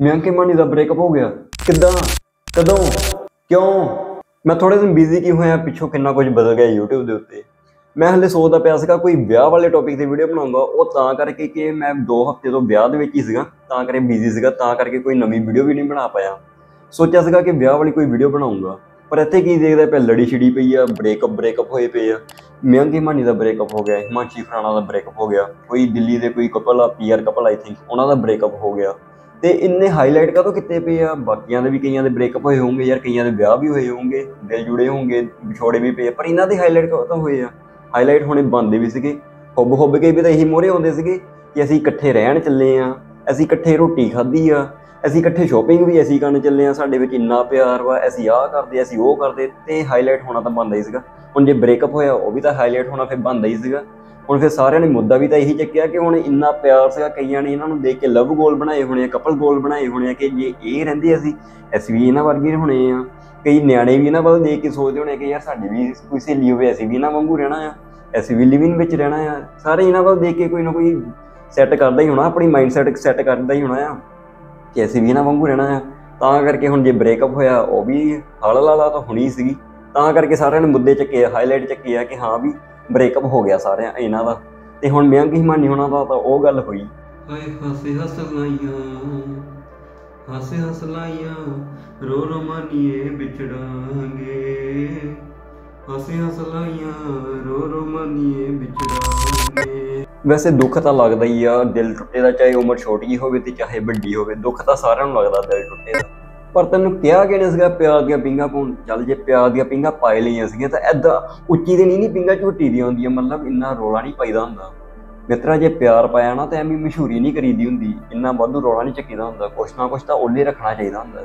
ਮਿਆਂਕੇ ਮਾਨੀ ਦਾ breakup ਹੋ ਗਿਆ। ਕਿੱਦਾਂ? ਕਦੋਂ? ਕਿਉਂ? ਮੈਂ ਥੋੜੇ ਦਿਨ ਬਿਜ਼ੀ ਕੀ ਹੋਇਆ, ਪਿੱਛੋਂ ਕਿੰਨਾ ਕੁਝ ਬਦਲ ਗਿਆ YouTube ਦੇ ਉੱਤੇ। ਮੈਂ ਹਲੇ ਸੋਚਦਾ ਪਿਆ ਸੀਗਾ, ਕੋਈ ਵਿਆਹ ਵਾਲੇ ਟੌਪਿਕ ਤੇ ਵੀਡੀਓ ਬਣਾਉਂਗਾ ਉਹ ਤਾਂ ਕਰਕੇ ਕਿ ਮੈਂ 2 ਹਫ਼ਤੇ ਤੋਂ ਵਿਆਹ ਦੇ ਵਿੱਚ ਹੀ ਸੀਗਾ, ਤਾਂ ਕਰਕੇ ਬਿਜ਼ੀ ਸੀਗਾ, ਤਾਂ ਕਰਕੇ ਕੋਈ ਨਵੀਂ ਵੀਡੀਓ ਵੀ ਨਹੀਂ ਬਣਾ ਪਾਇਆ। ਸੋਚਿਆ ਸੀਗਾ ਕਿ ਵਿਆਹ ਵਾਲੀ ਕੋਈ ਵੀਡੀਓ ਬਣਾਉਂਗਾ, ਪਰ ਇੱਥੇ ਕੀ ਦੇਖਦਾ ਪਿਆ, ਲੜੀ ਛਿੜੀ ਪਈ ਆ ਬ੍ਰੇਕਅਪ ਬ੍ਰੇਕਅਪ ਹੋਏ ਪਏ ਆ। ਮਿਆਂਗੀ ਮਾਨੀ ਦਾ ਬ੍ਰੇਕਅਪ ਹੋ ਗਿਆ, ਹਿਮਾਂਸ਼ੀ ਖਰਾਣਾ ਦਾ ਬ੍ਰੇਕਅਪ ਹੋ ਗਿਆ, ਕੋਈ ਦਿੱਲੀ ਦੇ ਕੋਈ ਕਪਲ ਆ ਪੀਆਰ ਕਪਲ ਆਈ ਥਿੰਕ ਉਹਨਾਂ ਦਾ ਬ੍ਰੇਕਅਪ ਹੋ ਗਿਆ। ਤੇ ਇੰਨੇ ਹਾਈਲਾਈਟ ਕਾਹਤੋਂ ਕਿਤੇ ਪਏ ਆ? ਬਾਕੀਆਂ ਦੇ ਵੀ ਕਈਆਂ ਦੇ ਬ੍ਰੇਕਅਪ ਹੋਏ ਹੋਣਗੇ ਯਾਰ ਕਈਆਂ ਦੇ ਵਿਆਹ ਵੀ ਹੋਏ ਹੋਣਗੇ ਦਿਲ ਜੁੜੇ ਹੋਣਗੇ ਵਿਛੋੜੇ ਵੀ ਪਏ ਆ, ਪਰ ਇਹਨਾਂ ਦੇ ਹਾਈਲਾਈਟ ਕਾਹਤੋਂ ਹੋਏ ਆ? ਹਾਈਲਾਈਟ ਹੋਣੇ ਬੰਦੇ ਵੀ ਸੀਗੇ ਹੁੱਬ ਹੁੱਬ ਕੇ ਵੀ ਤਾਂ ਇਹੀ ਮੋਰੇ ਆਉਂਦੇ ਸੀਗੇ ਕਿ ਅਸੀਂ ਇਕੱਠੇ ਰਹਿਣ ਚੱਲੇ ਆ ਅਸੀਂ ਇਕੱਠੇ ਰੋਟੀ ਖਾਧੀ ਆ ਅਸੀਂ ਇਕੱਠੇ ਸ਼ਾਪਿੰਗ ਵੀ ਅਸੀਂ ਕਰਨ ਚੱਲੇ ਆ ਸਾਡੇ ਵਿੱਚ ਇੰਨਾ ਪਿਆਰ ਵਾ ਅਸੀਂ ਆਹ ਕਰਦੇ ਅਸੀਂ ਉਹ ਕਰਦੇ ਤੇ ਹਾਈਲਾਈਟ ਹੋਣਾ ਤਾਂ ਬੰਦਾ ਹੀ ਸੀਗਾ। ਹੁਣ ਜੇ ਬ੍ਰੇਕਅਪ ਹੋਇਆ ਉਹ ਵੀ ਤਾਂ ਹਾਈਲਾਈਟ ਹੋਣਾ ਫਿਰ ਬੰਦਾ ਹੀ ਸੀਗਾ। ਹੁਣ ਫਿਰ ਸਾਰਿਆਂ ਨੇ ਮੁੱਦਾ ਵੀ ਤਾਂ ਇਹੀ ਚੱਕਿਆ ਕਿ ਹੁਣ ਇੰਨਾ ਪਿਆਰ ਸੀਗਾ, ਕਈਆਂ ਨੇ ਇਹਨਾਂ ਨੂੰ ਦੇਖ ਕੇ ਲਵ ਗੋਲ ਬਣਾਏ ਹੋਣੇ ਆ ਕਪਲ ਗੋਲ ਬਣਾਏ ਹੋਣੇ ਆ ਕਿ ਜੇ ਇਹ ਰਹਿੰਦੇ ਅਸੀਂ ਅਸੀਂ ਵੀ ਇਹਨਾਂ ਵਰਗੇ ਹੋਣੇ ਆ। ਕਈ ਨਿਆਣੇ ਵੀ ਇਹਨਾਂ ਵੱਲ ਦੇਖ ਕੇ ਸੋਚਦੇ ਹੋਣੇ ਕਿ ਯਾਰ ਸਾਡੀ ਵੀ ਕੋਈ ਸਹੇਲੀ ਹੋਵੇ, ਅਸੀਂ ਵੀ ਇਹਨਾਂ ਵਾਂਗੂ ਰਹਿਣਾ ਆ, ਅਸੀਂ ਵੀ ਲਿਵਿੰਗ ਵਿੱਚ ਰਹਿਣਾ ਆ। ਸਾਰੇ ਇਹਨਾਂ ਵੱਲ ਦੇਖ ਕੇ ਕੋਈ ਨਾ ਕੋਈ ਸੈੱਟ ਕਰਦਾ ਹੀ ਹੋਣਾ, ਆਪਣੀ ਮਾਈਂਡ ਸੈਟ ਸੈੱਟ ਕਰਦਾ ਹੀ ਹੋਣਾ ਆ ਕਿ ਅਸੀਂ ਵੀ ਇਹਨਾਂ ਵਾਂਗੂ ਰਹਿਣਾ ਆ। ਤਾਂ ਕਰਕੇ ਹੁਣ ਜੇ ਬ੍ਰੇਕਅਪ ਹੋਇਆ, ਉਹ ਵੀ ਹਲ ਲਾਲਾ ਤਾਂ ਹੋਣੀ ਸੀਗੀ। ਤਾਂ ਕਰਕੇ ਸਾਰਿਆਂ ਨੇ ਮੁੱਦੇ ਚੱਕੇ ਹਾਈਲਾਈਟ ਚੱਕੇ ਆ ਕਿ ਹਾਂ ਵੀ ਬ੍ਰੇਕਅਪ ਹੋ ਗਿਆ ਸਾਰਿਆਂ ਇਹਨਾਂ ਦਾ। ਤੇ ਹੁਣ ਮਿਆਂਗ ਹਿਮਾਨੀ ਹੋਣਾ ਦਾ ਤਾਂ ਉਹ ਗੱਲ ਹੋਈ। ਹਾਏ ਹੱਸੇ ਹੱਸ ਲਾਈਆਂ ਹੱਸੇ ਹੱਸ ਲਾਈਆਂ ਰੋ ਰੋ ਮਾਨੀਏ ਵਿਛੜਾਂਗੇ। ਹੱਸੇ ਹੱਸ ਲਾਈਆਂ ਰੋ ਰੋ ਮਾਨੀਏ ਵਿਛੜਾਂਗੇ। ਵੈਸੇ ਦੁੱਖ ਤਾਂ ਲੱਗਦਾ ਹੀ ਆ ਦਿਲ ਟੁੱਟੇ ਦਾ ਚਾਹੇ ਉਮਰ ਛੋਟੀ ਹੋਵੇ ਤੇ ਚਾਹੇ ਵੱਡੀ ਹੋਵੇ ਦੁੱਖ ਤਾਂ ਸਾਰਿਆਂ ਨੂੰ ਲੱਗਦਾ ਦਿਲ ਟੁੱਟੇ ਦਾ। ਪਰ ਤੈਨੂੰ ਕਿਹਾ ਕਿ ਕਿਹਨੇ ਸੀਗਾ ਪਿਆਰ ਦੀਆਂ ਪਿੰਗਾ ਪਾਉਣ? ਚੱਲ ਜੇ ਪਿਆਰ ਦੀਆਂ ਪਿੰਗਾ ਪਾਏ ਲਈਆਂ ਸੀਗੀਆਂ ਤਾਂ ਐਦਾਂ ਉੱਚੀ ਦੀ ਨਹੀਂ ਨਹੀਂ ਪਿੰਗਾ ਝੂਟੀ ਦੀਆਂ ਹੁੰਦੀਆਂ, ਮਤਲਬ ਇੰਨਾ ਰੋਲਾ ਨਹੀਂ ਪਾਈਦਾ ਹੁੰਦਾ। ਮਿੱਤਰਾ, ਜੇ ਪਿਆਰ ਪਾਇਆ ਨਾ ਤਾਂ ਐਵੇਂ ਮਸ਼ਹੂਰੀ ਨਹੀਂ ਕਰੀਦੀ ਹੁੰਦੀ। ਇੰਨਾ ਵਾਧੂ ਰੋਲਾ ਨਹੀਂ ਚੱਕੀਦਾ ਹੁੰਦਾ। ਕੁਛ ਨਾ ਕੁਛ ਤਾਂ ਓਲੇ ਰੱਖਣਾ ਚਾਹੀਦਾ ਹੁੰਦਾ।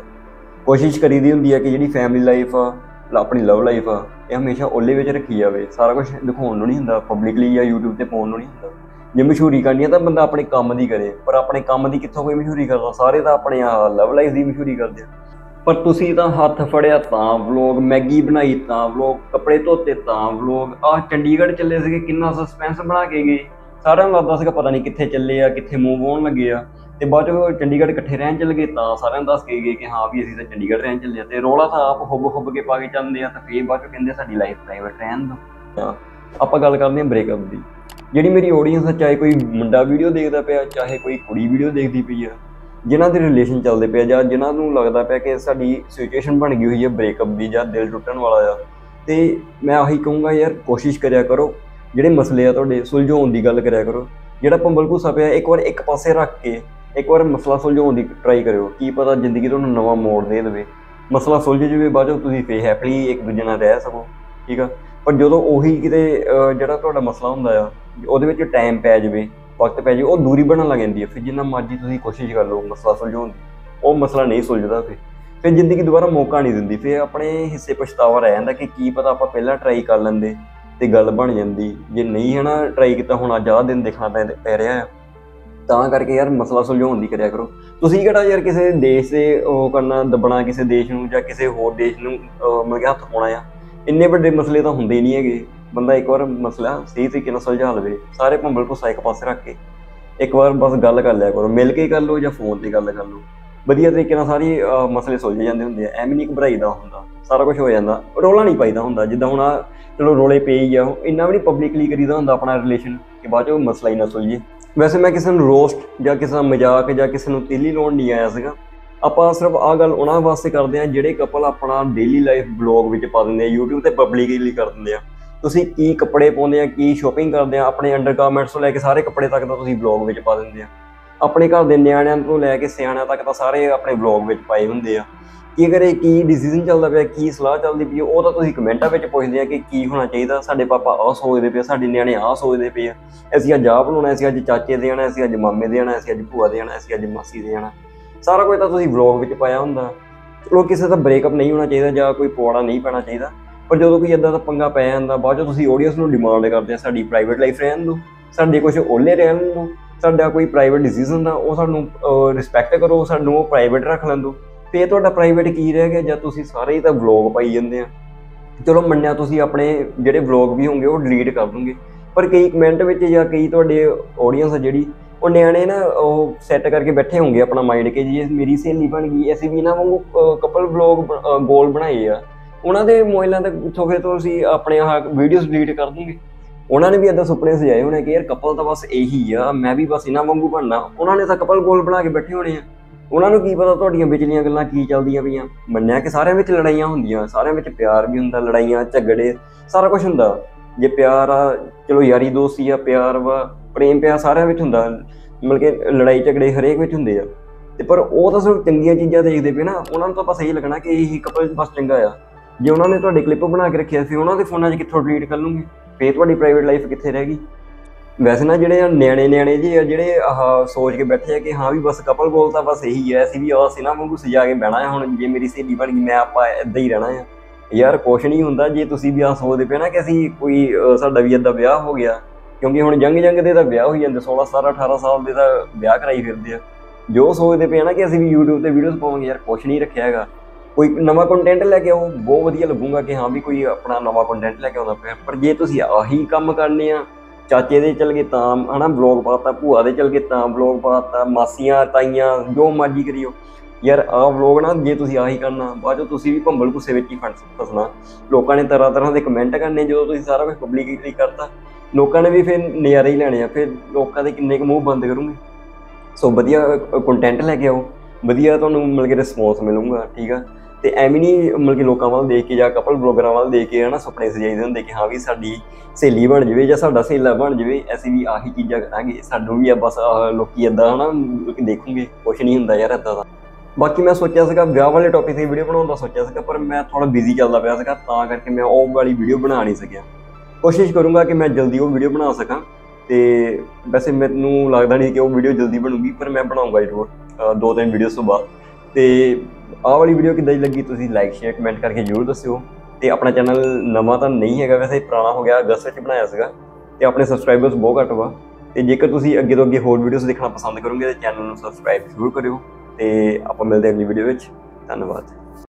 ਕੋਸ਼ਿਸ਼ ਕਰੀਦੀ ਹੁੰਦੀ ਹੈ ਕਿ ਜਿਹੜੀ ਫੈਮਿਲੀ ਲਾਈਫ ਆ ਆਪਣੀ ਲਵ ਲਾਈਫ ਆ, ਇਹ ਹਮੇਸ਼ਾ ਓਲੇ ਵਿੱਚ ਰੱਖੀ ਜਾਵੇ। ਸਾਰਾ ਕੁਝ ਦਿਖਾਉਣ ਨੂੰ ਨਹੀਂ ਹੁੰਦਾ ਪਬਲਿਕਲੀ ਜਾਂ YouTube ਤੇ ਪਾਉਣ ਨੂੰ ਨਹੀਂ ਹੁੰਦਾ। ਜੇ ਮਸ਼ਹੂਰੀ ਕਰਨੀ ਹੈ ਤਾਂ ਬੰਦਾ ਆਪਣੇ ਕੰਮ ਦੀ ਕਰੇ, ਪਰ ਆਪਣੇ ਕੰਮ ਦੀ ਕਿੱਥੋਂ ਕੋਈ ਮਸ਼ਹੂਰੀ ਕਰਦਾ? ਸਾਰੇ ਤਾਂ ਆਪਣੇ ਲਵ ਲਾਈਫ ਦੀ ਮਸ਼ਹੂਰੀ ਕਰਦੇ ਆ। ਪਰ ਤੁਸੀਂ ਤਾਂ ਹੱਥ ਫੜਿਆ ਤਾਂ ਵਲੋਗ ਮੈਗੀ ਬਣਾਈ ਤਾਂ ਵਲੋਗ ਕੱਪੜੇ ਧੋਤੇ ਤਾਂ ਵਲੋਗ ਆਹ ਚੰਡੀਗੜ੍ਹ ਚੱਲੇ ਸੀਗੇ, ਕਿੰਨਾ ਸਸਪੈਂਸ ਬਣਾ ਕੇ ਗਏ। ਸਾਰਿਆਂ ਨੂੰ ਲੱਗਦਾ ਸੀਗਾ ਪਤਾ ਨਹੀਂ ਕਿੱਥੇ ਚੱਲੇ ਆ, ਕਿੱਥੇ ਮੂਵ ਆਉਣ ਲੱਗੇ ਆ। ਤੇ ਬਾਅਦ ਚੋਂ ਚੰਡੀਗੜ੍ਹ ਇਕੱਠੇ ਰਹਿਣ ਚੱਲ ਗਏ ਤਾਂ ਸਾਰਿਆਂ ਨੂੰ ਦੱਸ ਕੇ ਗਏ ਕਿ ਹਾਂ ਵੀ ਅਸੀਂ ਤਾਂ ਚੰਡੀਗੜ੍ਹ ਰਹਿਣ ਚੱਲੇ ਆ। ਤੇ ਰੋਲਾ ਤਾਂ ਆਪ ਹੁੱਬ ਹੁੱਬ ਕੇ ਪਾ ਕੇ ਚੱਲਦੇ ਆ, ਤਾਂ ਫੇਰ ਬਾਅਦ ਚੋਂ ਕਹਿੰਦੇ ਸਾਡੀ ਲਾਈਫ ਪ੍ਰਾਈਵੇਟ ਰਹਿਣ ਦੋ ਆਪਾਂ ਗੱਲ ਕਰਦੇ ਹਾਂ ਬ੍ਰੇਕਅਪ ਦੀ। ਜਿਹੜੀ ਮੇਰੀ ਆਡੀਅנס ਆ, ਚਾਹੇ ਕੋਈ ਮੁੰਡਾ ਵੀਡੀਓ ਦੇਖਦਾ ਪਿਆ, ਚਾਹੇ ਕੋਈ ਕੁੜੀ ਵੀਡੀਓ ਦੇਖਦੀ ਪਈ ਆ, ਜਿਨ੍ਹਾਂ ਦੇ ਰਿਲੇਸ਼ਨ ਚੱਲਦੇ ਪਿਆ ਜਾਂ ਜਿਨ੍ਹਾਂ ਨੂੰ ਲੱਗਦਾ ਪਿਆ ਕਿ ਸਾਡੀ ਸਿਚੁਏਸ਼ਨ ਬਣ ਗਈ ਹੋਈ ਹੈ ਬ੍ਰੇਕਅਪ ਦੀ, ਜਾਂ ਦਿਲ ਟੁੱਟਣ ਵਾਲਾ ਆ। ਤੇ ਮੈਂ ਆਹੀ ਕਹੂੰਗਾ ਯਾਰ, ਕੋਸ਼ਿਸ਼ ਕਰਿਆ ਕਰੋ, ਜਿਹੜੇ ਮਸਲੇ ਆ ਤੁਹਾਡੇ, ਸੁਲਝਾਉਣ ਦੀ ਗੱਲ ਕਰਿਆ ਕਰੋ। ਜਿਹੜਾ ਭੰਬਲ ਭੂਸਾ ਪਿਆ, ਇੱਕ ਵਾਰ ਇੱਕ ਪਾਸੇ ਰੱਖ ਕੇ, ਇੱਕ ਵਾਰ ਮਸਲਾ ਸੁਲਝਾਉਣ ਦੀ ਟਰਾਈ ਕਰਿਓ। ਕੀ ਪਤਾ ਜ਼ਿੰਦਗੀ ਤੁਹਾਨੂੰ ਨਵਾਂ ਮੋੜ ਦੇ ਦੇਵੇ। ਮਸਲਾ ਸੁਲਝ ਜਾਵੇ, ਬਾਅਦ ਚੋਂ ਤੁਸੀਂ ਫੇ ਹੈਪੀਲੀ ਇੱਕ ਦੂਜੇ ਨਾਲ ਰਹਿ ਸਕੋ, ਠੀਕ ਆ? ਪਰ ਜਦੋਂ ਉਹੀ ਕਿਤੇ ਜਿਹੜਾ ਤੁਹਾਡਾ ਮਸਲਾ ਹੁੰਦਾ ਆ, ਉਹਦੇ ਵਿੱਚ ਟਾਈਮ ਪੈ ਜਾਵੇ, ਵਕਤ ਪੈ ਜਾਵੇ, ਉਹ ਦੂਰੀ ਬਣਨ ਲੱਗ ਜਾਂਦੀ ਹੈ ਫਿਰ ਜਿੰਨਾ ਮਰਜ਼ੀ ਤੁਸੀਂ ਕੋਸ਼ਿਸ਼ ਕਰ ਲਓ, ਮਸਲਾ ਸੁਲਝਾਉਣ ਦੀ। ਉਹ ਮਸਲਾ ਨਹੀਂ ਸੁਲਝਦਾ ਫਿਰ। ਫਿਰ ਜ਼ਿੰਦਗੀ ਦੁਬਾਰਾ ਮੌਕਾ ਨਹੀਂ ਦਿੰਦੀ। ਫਿਰ ਆਪਣੇ ਹਿੱਸੇ ਪਛਤਾਵਾ ਰਹਿ ਜਾਂਦਾ ਕਿ ਕੀ ਪਤਾ ਆਪਾਂ ਪਹਿਲਾਂ ਟਰਾਈ ਕਰ ਲੈਂਦੇ ਤੇ ਗੱਲ ਬਣ ਜਾਂਦੀ। ਜੇ ਨਹੀਂ ਹੈ ਨਾ ਟਰਾਈ ਕੀਤਾ, ਹੁਣ ਅੱਜ ਆਹ ਦਿਨ ਦੇਖਣਾ ਪੈ ਪੈ ਰਿਹਾ ਆ। ਤਾਂ ਕਰਕੇ ਯਾਰ ਮਸਲਾ ਸੁਲਝਾਉਣ ਦੀ ਕਰਿਆ ਕਰੋ। ਤੁਸੀਂ ਕਿਹੜਾ ਯਾਰ ਕਿਸੇ ਦੇਸ਼ ਦੇ ਉਹ ਕਰਨਾ, ਦਬਣਾ ਕਿਸੇ ਦੇਸ਼ ਨੂੰ ਜਾਂ ਕਿਸੇ ਹੋਰ ਦੇਸ਼ ਨੂੰ ਮਤਲਬ ਕਿ ਹੱਥ ਪਾਉਣਾ ਆ? ਇੰਨੇ ਵੱਡੇ ਮਸਲੇ ਤਾਂ ਹੁੰਦੇ ਹੀ ਨਹੀਂ ਹੈਗੇ। ਬੰਦਾ ਇੱਕ ਵਾਰ ਮਸਲਾ ਸਹੀ ਤਰੀਕੇ ਨਾਲ ਸੁਲਝਾ ਲਵੇ, ਸਾਰੇ ਭੰਬਲ ਭੁੱਸਾ ਇੱਕ ਪਾਸੇ ਰੱਖ ਕੇ। ਇੱਕ ਵਾਰ ਬਸ ਗੱਲ ਕਰ ਲਿਆ ਕਰੋ, ਮਿਲ ਕੇ ਕਰ ਲਓ ਜਾਂ ਫੋਨ ਤੇ ਗੱਲ ਕਰ ਲਓ। ਵਧੀਆ ਤਰੀਕੇ ਨਾਲ ਸਾਰੀ ਮਸਲੇ ਸੁਲਝ ਜਾਂਦੇ ਹੁੰਦੇ ਆ, ਐਵੇਂ ਨਹੀਂ ਘਬਰਾਈਦਾ ਹੁੰਦਾ। ਸਾਰਾ ਕੁਝ ਹੋ ਜਾਂਦਾ, ਰੋਲਾ ਨਹੀਂ ਪਾਈਦਾ ਹੁੰਦਾ। ਜਿੱਦਾਂ ਹੁਣ ਆਹ ਚਲੋ ਰੋਲੇ ਪਏ ਹੀ ਆ ਇੰਨਾ ਵੀ ਨਹੀਂ ਪਬਲਿਕਲੀ ਕਰੀਦਾ ਹੁੰਦਾ ਆਪਣਾ ਰਿਲੇਸ਼ਨ ਕਿ ਬਾਅਦ ਚੋਂ ਮਸਲਾ ਹੀ ਨਾ ਸੁਲਝੇ। ਵੈਸੇ ਮੈਂ ਕਿਸੇ ਨੂੰ ਰੋਸਟ ਜਾਂ ਕਿਸੇ ਦਾ ਮਜ਼ਾਕ ਜਾਂ ਕਿਸੇ ਨੂੰ ਤੀਲੀ ਲਾਉਣ ਨਹੀਂ ਆਇਆ ਸੀਗਾ। ਆਪਾਂ ਸਿਰਫ ਆਹ ਗੱਲ ਉਹਨਾਂ ਵਾਸਤੇ ਕਰਦੇ ਆ ਜਿਹੜੇ ਕਪਲ ਆਪਣਾ ਡੇਲੀ ਲਾਈਫ ਬਲੌਗ ਵਿੱਚ ਪਾ ਦਿੰਦੇ ਆ YouTube ਤੇ ਪਬਲਿਕਲੀ ਕਰ ਦਿੰਦੇ ਆ। ਤੁਸੀਂ ਕੀ ਕੱਪੜੇ ਪਾਉਂਦੇ ਆ ਕੀ ਸ਼ੋਪਿੰਗ ਕਰਦੇ ਆ ਆਪਣੇ ਅੰਡਰਗਾਰਮੈਂਟਸ ਤੋਂ ਲੈ ਕੇ ਸਾਰੇ ਕੱਪੜੇ ਤੱਕ ਤਾਂ ਤੁਸੀਂ ਬਲੌਗ ਵਿੱਚ ਪਾ ਦਿੰਦੇ ਆ। ਆਪਣੇ ਘਰ ਦੇ ਨਿਆਣਿਆਂ ਤੋਂ ਲੈ ਕੇ ਸਿਆਣਿਆਂ ਤੱਕ ਤਾਂ ਸਾਰੇ ਆਪਣੇ ਬਲੌਗ ਵਿੱਚ ਪਾਏ ਹੁੰਦੇ ਆ। ਕੀ ਕਰੇ ਕੀ ਡਿਸੀਜਨ ਚੱਲਦਾ ਪਿਆ ਕੀ ਸਲਾਹ ਚੱਲਦੀ ਪਈ ਉਹ ਤਾਂ ਤੁਸੀਂ ਕਮੈਂਟਾਂ ਵਿੱਚ ਪੁੱਛਦੇ ਆ ਕਿ ਕੀ ਹੋਣਾ ਚਾਹੀਦਾ ਸਾਡੇ ਪਾਪਾ ਆਹ ਸੋਚਦੇ ਪਏ ਆ, ਸਾਡੇ ਨਿਆਣੇ ਆਹ ਸੋਚਦੇ ਪਏ ਆ। ਅਸੀਂ ਅੱਜ ਆਹ ਬਣਾਉਣਾ ਅਸੀਂ ਅੱਜ ਚਾਚੇ ਦੇ ਆਣਾ ਅਸੀਂ ਅੱਜ ਮਾਮੇ ਦੇ ਆਣਾ ਅਸੀਂ ਅੱਜ ਭੂਆ ਦੇ ਆਣਾ ਅਸੀਂ ਅੱਜ ਮਾਸੀ ਦੇ ਆਣਾ ਸਾਰਾ ਕੁਝ ਤਾਂ ਤੁਸੀਂ ਵਲੌਗ ਵਿੱਚ ਪਾਇਆ ਹੁੰਦਾ। ਲੋਕ ਕਿਸੇ ਦਾ ਬ੍ਰੇਕਅਪ ਨਹੀਂ ਹੋਣਾ ਚਾਹੀਦਾ ਜਾਂ ਕੋਈ ਪਵਾੜਾ ਨਹੀਂ ਪੈਣਾ ਚਾਹੀਦਾ। ਪਰ ਜਦੋਂ ਕੋਈ ਇਦਾਂ ਦਾ ਪੰਗਾ ਪੈ ਜਾਂਦਾ, ਬਾਅਦ ਚੋਂ ਤੁਸੀਂ ਆਡੀਅנס ਨੂੰ ਡਿਮਾਂਡ ਕਰਦੇ ਆ, ਸਾਡੀ ਪ੍ਰਾਈਵੇਟ ਲਾਈਫ ਰਹਿਣ ਨੂੰ ਸਾਡੇ ਕੁਝ ਓਲੇ ਰਹਿਣ ਨੂੰ ਸਾਡਾ ਕੋਈ ਪ੍ਰਾਈਵੇਟ ਡਿਸੀਜਨ ਦਾ ਉਹ ਸਾਨੂੰ ਰਿਸਪੈਕਟ ਕਰੋ, ਸਾਨੂੰ ਉਹ ਪ੍ਰਾਈਵੇਟ ਰੱਖ ਲੈਣ ਦੋ ਇਹ ਤੁਹਾਡਾ ਪ੍ਰਾਈਵੇਟ ਕੀ ਰਹਿ ਗਿਆ ਜਾਂ ਤੁਸੀਂ ਸਾਰੇ ਹੀ ਤਾਂ ਵਲੌਗ ਪਾਈ ਜਾਂਦੇ ਆ। ਚਲੋ ਮੰਨਿਆ ਤੁਸੀਂ ਆਪਣੇ ਜਿਹੜੇ ਵਲੌਗ ਵੀ ਹੋਣਗੇ, ਉਹ ਡਿਲੀਟ ਕਰ ਦੋਗੇ। ਪਰ ਕਈ ਕਮੈਂਟ ਵਿੱਚ ਜਾਂ ਕਈ ਤੁਹਾਡੇ ਆਡੀਅנס ਆ ਜਿਹੜੀ ਉਹ ਨਿਆਣੇ ਨਾ ਉਹ ਸੈੱਟ ਕਰਕੇ ਬੈਠੇ ਹੋਣਗੇ ਆਪਣਾ ਮਾਈਂਡ ਕਿ ਜੀ ਮੇਰੀ ਸਹੇਲੀ ਬਣ ਗਈ, ਅਸੀਂ ਵੀ ਇਹਨਾਂ ਵਾਂਗੂ ਕਪਲ ਵਲੌਗ ਗੋਲ ਬਣਾਏ ਆ। ਉਹਨਾਂ ਦੇ ਮੋਬਾਈਲਾਂ ਤੇ ਕਿੱਥੋਂ ਫਿਰ ਤੁਸੀਂ ਆਪਣੇ ਆਹ ਵੀਡੀਓਜ਼ ਡਿਲੀਟ ਕਰ ਦੂੰਗੇ। ਉਹਨਾਂ ਨੇ ਵੀ ਇਦਾਂ ਸੁਪਨੇ ਸਜਾਏ ਹੋਣੇ ਕਿ ਯਾਰ ਕਪਲ ਤਾਂ ਬਸ ਇਹੀ ਆ, ਮੈਂ ਵੀ ਬਸ ਇਹਨਾਂ ਵਾਂਗੂ ਬਣਨਾ। ਉਹਨਾਂ ਨੇ ਤਾਂ ਕਪਲ ਗੋਲ ਬਣਾ ਕੇ ਬੈਠੇ ਹੋਣੇ ਆ। ਉਹਨਾਂ ਨੂੰ ਕੀ ਪਤਾ ਤੁਹਾਡੀਆਂ ਵਿਚਲੀਆਂ ਗੱਲਾਂ ਕੀ ਚੱਲਦੀਆਂ ਪਈਆਂ। ਮੰਨਿਆ ਕਿ ਸਾਰਿਆਂ ਵਿੱਚ ਲੜਾਈਆਂ ਹੁੰਦੀਆਂ, ਸਾਰਿਆਂ ਵਿੱਚ ਪਿਆਰ ਵੀ ਹੁੰਦਾ, ਲੜਾਈਆਂ, ਝਗੜੇ, ਸਾਰਾ ਕੁਝ ਹੁੰਦਾ। ਜੇ ਪਿਆਰ ਆ, ਚਲੋ ਯਾਰੀ ਦੋਸਤੀ ਆ, ਪਿਆਰ ਵਾ ਪ੍ਰੇਮ ਪਿਆਰ ਸਾਰਿਆਂ ਵਿੱਚ ਹੁੰਦਾ, ਮਤਲਬ ਕਿ ਲੜਾਈ ਝਗੜੇ ਹਰੇਕ ਵਿੱਚ ਹੁੰਦੇ ਆ। ਤੇ ਪਰ ਉਹ ਤਾਂ ਸਿਰਫ ਚੰਗੀਆਂ ਚੀਜ਼ਾਂ ਦੇਖਦੇ ਪਏ ਨਾ, ਉਹਨਾਂ ਨੂੰ ਤਾਂ ਬਸ ਇਹ ਲੱਗਣਾ ਕਿ ਇਹੀ ਕਪਲ ਬਸ ਚੰਗਾ ਆ। ਜੇ ਉਹਨਾਂ ਨੇ ਤੁਹਾਡੇ ਕਲਿੱਪ ਬਣਾ ਕੇ ਰੱਖਿਆ ਸੀ ਉਹਨਾਂ ਦੇ ਫੋਨਾਂ 'ਚ ਕਿੱਥੋਂ ਡਿਲੀਟ ਕਰ ਲੂੰਗੇ? ਫੇਰ ਤੁਹਾਡੀ ਪ੍ਰਾਈਵੇਟ ਲਾਈਫ ਕਿੱਥੇ ਰਹਿ ਗਈ? ਵੈਸੇ ਨਾ ਜਿਹੜੇ ਆ ਨਿਆਣੇ ਨਿਆਣੇ ਜੀ ਆ, ਜਿਹੜੇ ਆਹ ਸੋਚ ਕੇ ਬੈਠੇ ਆ ਕਿ ਹਾਂ ਵੀ ਬਸ ਕਪਲ ਗੋਲ ਤਾਂ ਬਸ ਇਹੀ ਹੈ ਅਸੀਂ ਵੀ ਆਸ ਸਿਨਾ ਵਾਂਗੂ ਸਜਾ ਕੇ ਬਹਿਣਾ ਆ, ਹੁਣ ਜੇ ਮੇਰੀ ਸਹੇਲੀ ਬਣ ਗਈ, ਮੈਂ ਆਪਾਂ ਇਦਾਂ ਹੀ ਰਹਿਣਾ ਆ। ਯਾਰ ਕੁਛ ਨਹੀਂ ਹੁੰਦਾ, ਜੇ ਤੁਸੀਂ ਵੀ ਆਹ ਸੋਚਦੇ ਪਏ ਨਾ ਕਿ ਅਸੀਂ ਕੋਈ ਸਾਡਾ ਵੀ ਏਦਾਂ ਵਿਆਹ ਹੋ ਗਿਆ ਕਿਉਂਕਿ ਹੁਣ ਜੰਗ ਜੰਗ ਦੇ ਤਾਂ ਵਿਆਹ ਹੋਈ ਜਾਂਦੇ 16 17 18 ਸਾਲ ਦੇ ਤਾਂ ਵਿਆਹ ਕਰਾਈ ਫਿਰਦੇ ਆ। ਜੋ ਸੋਚਦੇ ਪਏ ਆ ਨਾ ਕਿ ਅਸੀਂ ਵੀ YouTube ਤੇ ਵੀਡੀਓਜ਼ ਪਾਵਾਂਗੇ, ਯਾਰ ਕੁਛ ਨਹੀਂ ਰੱਖਿਆ ਹੈਗਾ। ਕੋਈ ਨਵਾਂ ਕੰਟੈਂਟ ਲੈ ਕੇ ਆਓ, ਬਹੁਤ ਵਧੀਆ ਲੱਗੂਗਾ ਕਿ ਹਾਂ ਵੀ ਕੋਈ ਆਪਣਾ ਨਵਾਂ ਕੰਟੈਂਟ ਲੈ ਕੇ ਆਉਂਦਾ ਪਿਆ। ਪਰ ਜੇ ਤੁਸੀਂ ਆਹੀ ਕੰਮ ਕਰਨੇ ਆ, ਚਾਚੇ ਦੇ ਚਲ ਗਏ ਤਾਂ, ਹਨਾ ਬਲੌਗ ਪਾਤਾ, ਭੂਆ ਦੇ ਚਲ ਗਏ ਤਾਂ ਬਲੌਗ ਪਾਤਾ, ਮਾਸੀਆਂ, ਤਾਈਆਂ, ਜੋ ਮਰਜ਼ੀ ਕਰਿਓ। ਯਾਰ ਆਹ ਵਲੌਗ ਨਾ, ਜੇ ਤੁਸੀਂ ਆਹੀ ਕਰਨਾ, ਬਾਅਦ ਚੋਂ ਤੁਸੀਂ ਵੀ ਭੰਬਲ ਗੁੱਸੇ ਵਿੱਚ ਹੀ ਫਸ ਫਸਣਾ। ਲੋਕਾਂ ਨੇ ਤਰ੍ਹਾਂ ਤਰ੍ਹਾਂ ਦੇ ਕਮੈਂਟ ਕਰਨੇ, ਜਦੋਂ ਤੁਸੀਂ ਸਾਰਾ ਕੁਝ ਪਬਲਿਕਲੀ ਕਰਤਾ। ਲੋਕਾਂ ਨੇ ਵੀ ਫਿਰ ਨਜ਼ਾਰੇ ਹੀ ਲੈਣੇ ਆ, ਫਿਰ ਲੋਕਾਂ ਦੇ ਕਿੰਨੇ ਕੁ ਮੂੰਹ ਬੰਦ ਕਰੂੰਗੇ। ਸੋ ਵਧੀਆ ਕੰਟੈਂਟ ਲੈ ਕੇ ਆਓ, ਵਧੀਆ ਤੁਹਾਨੂੰ ਮਿਲ ਕੇ ਰਿਸਪੌਂਸ ਮਿਲੂਗਾ, ਠੀਕ ਆ? ਤੇ ਐਵੇਂ ਨਹੀਂ ਮਤਲਬ ਕਿ ਲੋਕਾਂ ਵੱਲ ਦੇਖ ਕੇ ਜਾਂ ਕਪਲ ਬਲੌਗਰਾਂ ਵੱਲ ਦੇਖ ਕੇ ਹਨਾ ਸੁਪਨੇ ਸਜਾਈਦੇ ਹੁੰਦੇ ਕਿ ਹਾਂ ਵੀ ਸਾਡੀ ਸਹੇਲੀ ਬਣ ਜਾਵੇ ਜਾਂ ਸਾਡਾ ਸਹੇਲਾ ਬਣ ਜਾਵੇ, ਅਸੀਂ ਵੀ ਆਹੀ ਚੀਜ਼ਾਂ ਕਰਾਂਗੇ, ਸਾਨੂੰ ਵੀ ਆ ਬਸ ਆਹ ਲੋਕੀ ਏਦਾਂ ਹਨਾ ਕਿ ਦੇਖੂਗੇ, ਕੁਛ ਨਹੀਂ ਹੁੰਦਾ ਯਾਰ ਏਦਾਂ ਦਾ। ਬਾਕੀ ਮੈਂ ਸੋਚਿਆ ਸੀਗਾ ਵਿਆਹ ਵਾਲੇ ਟੌਪਿਕ ਤੇ ਵੀਡੀਓ ਬਣਾਉਣ ਦਾ ਸੋਚਿਆ ਸੀਗਾ, ਪਰ ਮੈਂ ਥੋੜਾ ਬਿਜ਼ੀ ਚੱਲਦਾ ਪਿਆ ਸੀਗਾ, ਤਾਂ ਕਰਕੇ ਮੈਂ ਉਹ ਵਾਲੀ ਵੀਡੀਓ ਬਣਾ ਨਹੀਂ ਸਕਿਆ। ਕੋਸ਼ਿਸ਼ ਕਰੂੰਗਾ ਕਿ ਮੈਂ ਜਲਦੀ ਉਹ ਵੀਡੀਓ ਬਣਾ ਸਕਾਂ ਤੇ ਵੈਸੇ ਮੈਨੂੰ ਲੱਗਦਾ ਨਹੀਂ ਕਿ ਉਹ ਵੀਡੀਓ ਜਲਦੀ ਬਣੂਗੀ, ਪਰ ਮੈਂ ਬਣਾਉਂਗਾ ਜ਼ਰੂਰ ਦੋ ਤਿੰਨ ਵੀਡੀਓਜ਼ ਤੋਂ ਬਾਅਦ। ਤੇ ਆਹ ਵਾਲੀ ਵੀਡੀਓ ਕਿੱਦਾਂ ਦੀ ਲੱਗੀ ਤੁਸੀਂ ਲਾਈਕ ਸ਼ੇਅਰ ਕਮੈਂਟ ਕਰਕੇ ਜ਼ਰੂਰ ਦੱਸਿਓ। ਤੇ ਆਪਣਾ ਚੈਨਲ ਨਵਾਂ ਤਾਂ ਨਹੀਂ ਹੈਗਾ ਵੈਸੇ, ਪੁਰਾਣਾ ਹੋ ਗਿਆ, ਅਗਸਤ ਵਿੱਚ ਬਣਾਇਆ ਸੀਗਾ। ਤੇ ਆਪਣੇ ਸਬਸਕ੍ਰਾਈਬਰਸ ਬਹੁਤ ਘੱਟ ਵਾ। ਤੇ ਜੇਕਰ ਤੁਸੀਂ ਅੱਗੇ ਤੋਂ ਅੱਗੇ ਹੋਰ ਵੀਡੀਓਜ਼ ਦੇਖਣਾ ਪਸੰਦ ਕਰੋਗੇ, ਤਾਂ ਚੈਨਲ ਨੂੰ ਸਬਸਕ੍ਰਾਈਬ ਜ਼ਰੂਰ ਕਰਿਓ। ਤੇ ਆਪਾਂ ਮਿਲਦੇ ਹਾਂ ਅਗਲੀ ਵੀਡੀਓ ਵਿੱਚ। ਧੰਨਵਾਦ।